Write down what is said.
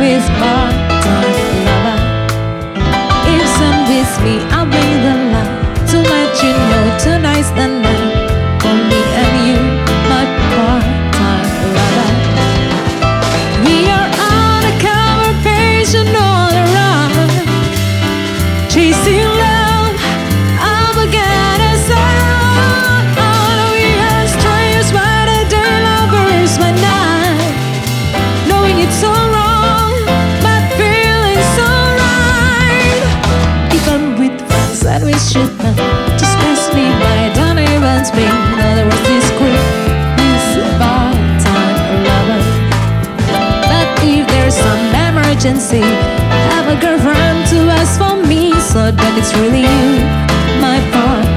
with. Emergency. Have a girlfriend to ask for me, so that it's really you, my part.